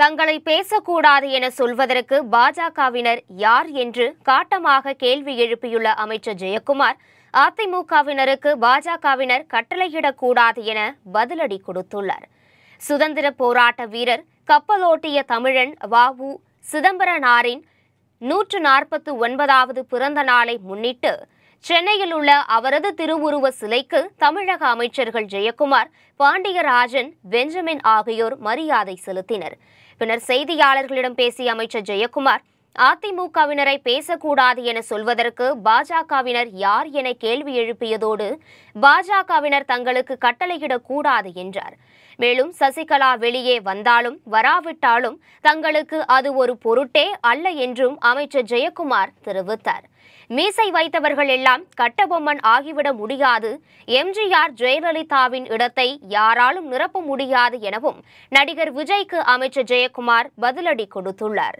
தங்களை பேசக்கூடாது என சொல்வதற்கு பாஜகவினர் யார் என்று காட்டமாக கேள்வி எழுப்பியுள்ள அமைச்சர் ஜெயக்குமார் அதிமுகவினருக்கு பாஜகவினர் கட்டளையிடக்கூடாது என பதிலடி கொடுத்துள்ளார். சுதந்திர போராட்ட வீரர் கப்பலோட்டிய தமிழன் வாவு சிதம்பரனாரின் நூற்று நாற்பத்து ஒன்பதாவது பிறந்த நாளை முன்னிட்டு சென்னையில் உள்ள அவரது திருவுருவ சிலைக்கு தமிழக அமைச்சர்கள் ஜெயக்குமார் பாண்டியராஜன் பெஞ்சமின் ஆகியோர் மரியாதை செலுத்தினர். பின்னர் செய்தியாளர்களிடம் பேசிய அமைச்சர் ஜெயக்குமார் அதிமுகவினரை பேசக்கூடாது என சொல்வதற்கு பாஜகவினர் யார் என கேள்வி எழுப்பியதோடு பாஜகவினர் தங்களுக்கு கட்டளையிடக்கூடாது என்றார். மேலும் சசிகலா வெளியே வந்தாலும் வராவிட்டாலும் தங்களுக்கு அது ஒரு பொருட்டே அல்ல என்றும் அமைச்சர் ஜெயக்குமார் தெரிவித்தார். மீசை வைத்தவர்கள் எல்லாம் கட்டபொம்மன் ஆகிவிட முடியாது. எம்ஜிஆர் ஜெயலலிதாவின் இடத்தை யாராலும் நிரப்ப முடியாது எனவும் நடிகர் விஜய்க்கு அமைச்சர் ஜெயக்குமார் பதிலடி கொடுத்துள்ளார்.